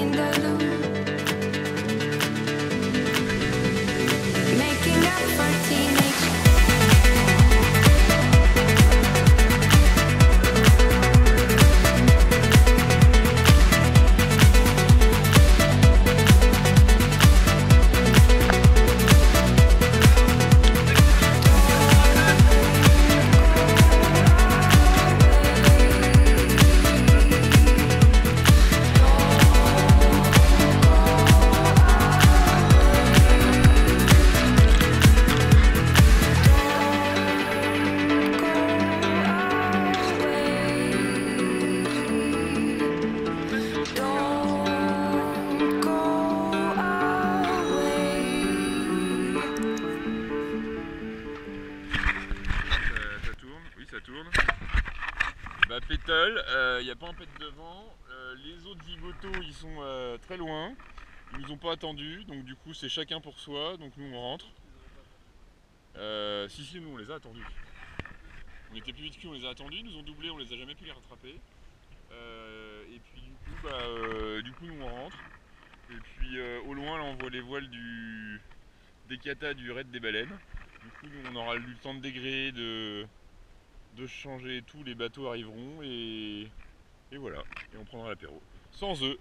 in the loop. Tempête de vent. Euh, les autres zigotos, ils sont euh, très loin. Ils nous ont pas attendus, donc du coup c'est chacun pour soi, donc nous on rentre. Euh, si si, nous on les a attendus. On était plus vite qu'eux, on les a attendus, ils nous ont doublé, on les a jamais pu les rattraper. Euh, et puis du coup, bah, euh, du coup nous on rentre. Et puis euh, au loin là on voit les voiles du des katas du raid des baleines. Du coup on aura eu le temps de dégréer, de, de changer et tout, les bateaux arriveront et, et voilà. Et on prendra l'apéro. Sans eux.